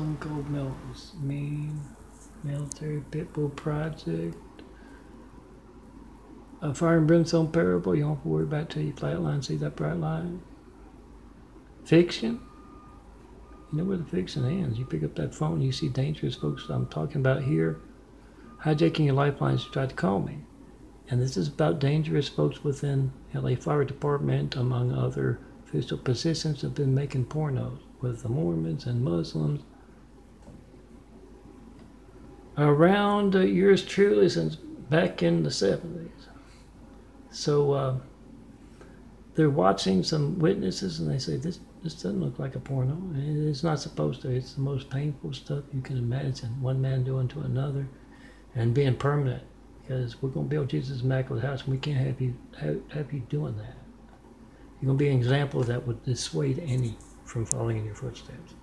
Stone Cold Mills, Maine, Military Pitbull Project. A fire and brimstone parable, you don't have to worry about till you flatline, see that bright line. Fiction, you know where the fiction ends. You pick up that phone, you see dangerous folks I'm talking about here, hijacking your lifelines to try to call me. And this is about dangerous folks within LA Fire Department, among other official positions, have been making pornos with the Mormons and Muslims around uh, yours truly since back in the 70s. So uh, they're watching some witnesses and they say, this, this doesn't look like a porno. It's not supposed to. It's the most painful stuff you can imagine. One man doing to another and being permanent because we're going to build Jesus' Immaculate House and we can't have you, have, have you doing that. You're going to be an example that would dissuade any from following in your footsteps.